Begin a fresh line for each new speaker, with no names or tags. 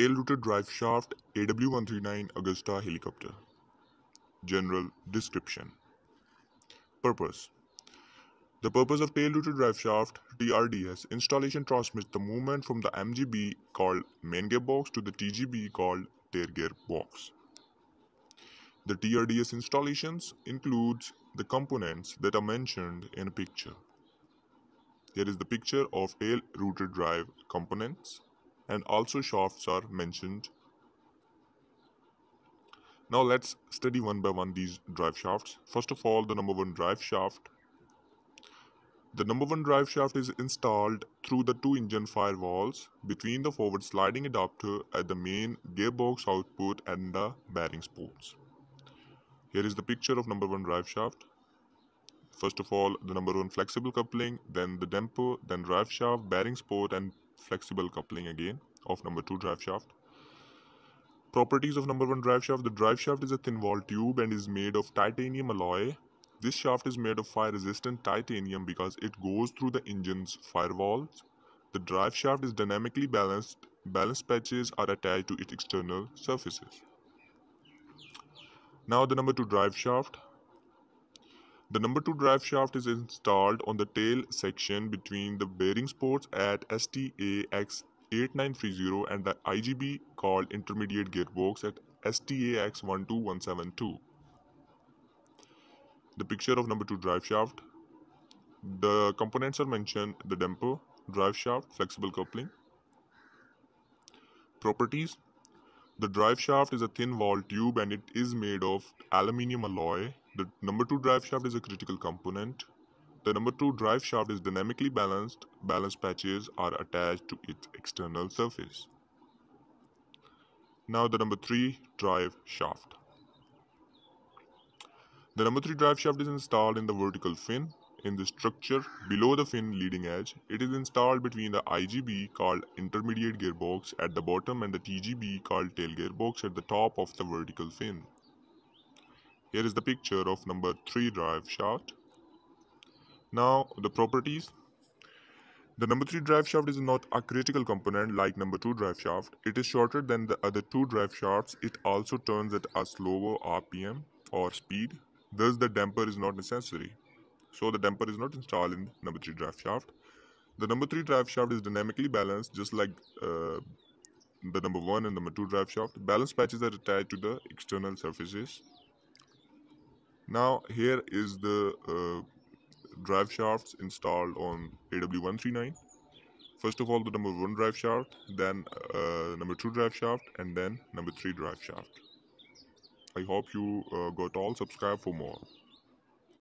Tail rotor drive shaft AW139 Agusta helicopter. General description. Purpose The purpose of tail rotor drive shaft TRDS installation transmits the movement from the MGB called main gearbox to the TGB called tail gear box. The TRDS installations includes the components that are mentioned in a picture. Here is the picture of tail rotor drive components and also shafts are mentioned. Now let's study one by one these drive shafts. First of all, the number one drive shaft. The number one drive shaft is installed through the two engine firewalls between the forward sliding adapter at the main gearbox output and the bearing ports. Here is the picture of number one drive shaft. First of all, the number one flexible coupling, then the damper, then drive shaft, bearing port, and flexible coupling again of number 2 drive shaft. Properties of number 1 drive shaft. The drive shaft is a thin wall tube and is made of titanium alloy. This shaft is made of fire resistant titanium because it goes through the engine's firewalls. The drive shaft is dynamically balanced. Balance patches are attached to its external surfaces. Now the number 2 drive shaft. The number 2 drive shaft is installed on the tail section between the bearing ports at STAX8930 and the IGB called intermediate gearbox at STAX12172. The picture of number 2 drive shaft. The components are mentioned the damper, drive shaft, flexible coupling. Properties The drive shaft is a thin wall tube and it is made of aluminium alloy the number 2 drive shaft is a critical component. The number 2 drive shaft is dynamically balanced. Balance patches are attached to its external surface. Now the number 3 drive shaft. The number 3 drive shaft is installed in the vertical fin in the structure below the fin leading edge. It is installed between the IGB called intermediate gearbox at the bottom and the TGB called tail gearbox at the top of the vertical fin. Here is the picture of number 3 drive shaft. Now the properties. The number 3 drive shaft is not a critical component like number 2 drive shaft. It is shorter than the other two drive shafts. It also turns at a slower RPM or speed. Thus the damper is not necessary. So the damper is not installed in number 3 drive shaft. The number 3 drive shaft is dynamically balanced just like uh, the number 1 and number 2 drive shaft. Balance patches are attached to the external surfaces. Now here is the uh, drive shafts installed on AW139 first of all the number one drive shaft then uh, number two drive shaft and then number three drive shaft. I hope you uh, got all. Subscribe for more